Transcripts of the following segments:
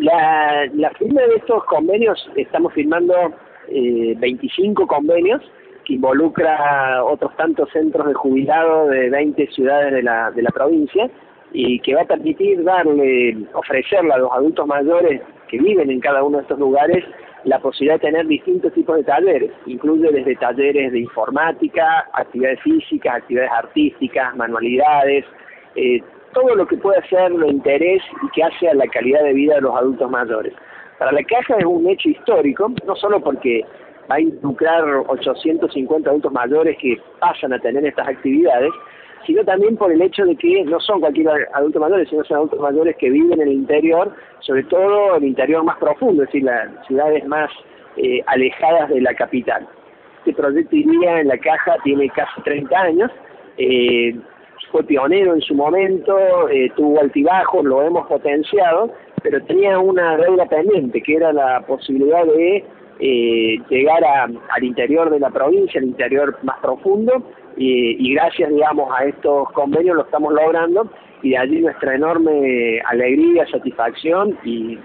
La, la firma de estos convenios, estamos firmando eh, 25 convenios que involucra otros tantos centros de jubilados de 20 ciudades de la, de la provincia y que va a permitir darle, ofrecerle a los adultos mayores que viven en cada uno de estos lugares la posibilidad de tener distintos tipos de talleres, incluye desde talleres de informática, actividades físicas, actividades artísticas, manualidades, eh, todo lo que puede ser de interés y que hace a la calidad de vida de los adultos mayores. Para la caja es un hecho histórico, no solo porque va a involucrar 850 adultos mayores que pasan a tener estas actividades, sino también por el hecho de que no son cualquier adulto mayores, sino son adultos mayores que viven en el interior, sobre todo el interior más profundo, es decir, las ciudades más eh, alejadas de la capital. Este proyecto iría en la caja tiene casi 30 años, eh, fue pionero en su momento, eh, tuvo altibajos, lo hemos potenciado, pero tenía una deuda pendiente, que era la posibilidad de eh, llegar a, al interior de la provincia, al interior más profundo, y, gracias, digamos, a estos convenios lo estamos logrando, y de allí nuestra enorme alegría, satisfacción y,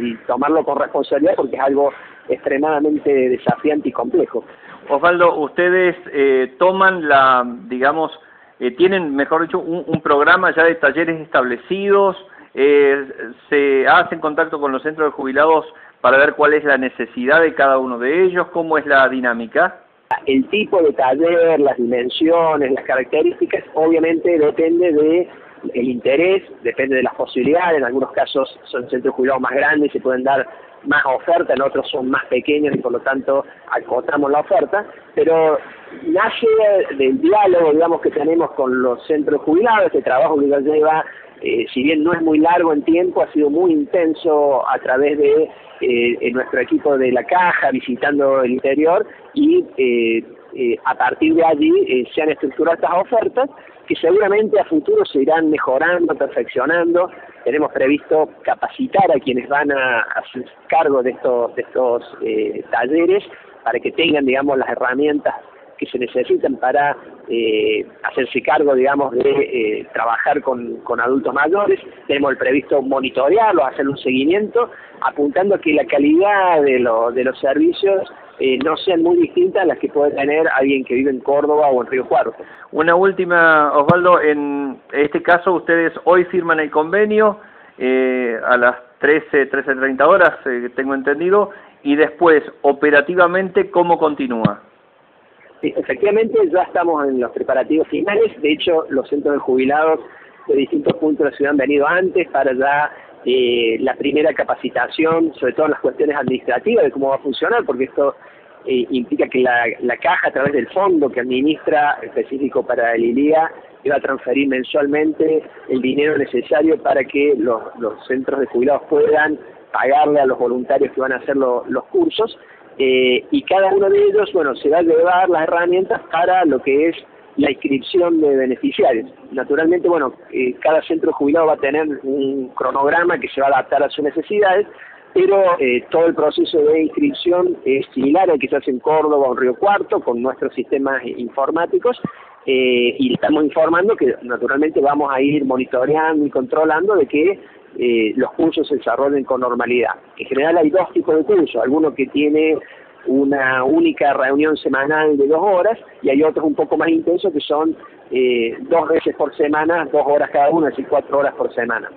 y tomarlo con responsabilidad porque es algo extremadamente desafiante y complejo. Osvaldo, ustedes eh, toman la, digamos, eh, tienen, mejor dicho, un, un, programa ya de talleres establecidos, eh, se hacen contacto con los centros de jubilados para ver cuál es la necesidad de cada uno de ellos, cómo es la dinámica. El tipo de taller, las dimensiones, las características, obviamente depende de el interés, depende de las posibilidades, en algunos casos son centros jubilados más grandes, se pueden dar más oferta, en otros son más pequeños y por lo tanto acotamos la oferta, pero nace del diálogo, digamos, que tenemos con los centros jubilados, este trabajo que ya lleva, eh, si bien no es muy largo en tiempo, ha sido muy intenso a través de eh, nuestro equipo de la caja, visitando el interior y eh, eh, a partir de allí eh, se han estructurado estas ofertas que seguramente a futuro se irán mejorando, perfeccionando. Tenemos previsto capacitar a quienes van a hacer cargo de estos, de estos eh, talleres para que tengan, digamos, las herramientas que se necesitan para eh, hacerse cargo, digamos, de eh, trabajar con, con, adultos mayores. Tenemos el previsto monitorearlo, hacer un seguimiento, apuntando a que la calidad de, lo, de los servicios eh, no sean muy distintas a las que puede tener alguien que vive en Córdoba o en Río Cuarto. Una última, Osvaldo, en este caso ustedes hoy firman el convenio eh, a las 13, 13.30 horas, eh, tengo entendido, y después, operativamente, ¿cómo continúa? Sí, efectivamente, ya estamos en los preparativos finales, de hecho, los centros de jubilados de distintos puntos de la ciudad han venido antes para ya eh, la primera capacitación, sobre todo en las cuestiones administrativas de cómo va a funcionar, porque esto eh, implica que la, la, caja a través del fondo que administra específico para el ILIA va a transferir mensualmente el dinero necesario para que los, los centros de jubilados puedan pagarle a los voluntarios que van a hacer lo, los cursos. Eh, y cada uno de ellos, bueno, se va a llevar las herramientas para lo que es la inscripción de beneficiarios. Naturalmente, bueno, eh, cada centro jubilado va a tener un cronograma que se va a adaptar a sus necesidades, pero eh, todo el proceso de inscripción es similar al que se hace en Córdoba o en Río Cuarto con nuestros sistemas informáticos eh, y estamos informando que naturalmente vamos a ir monitoreando y controlando de que eh, los cursos se desarrollen con normalidad. En general hay dos tipos de cursos, alguno que tiene una única reunión semanal de dos horas y hay otros un poco más intensos que son eh, dos veces por semana, dos horas cada es decir, cuatro horas por semana.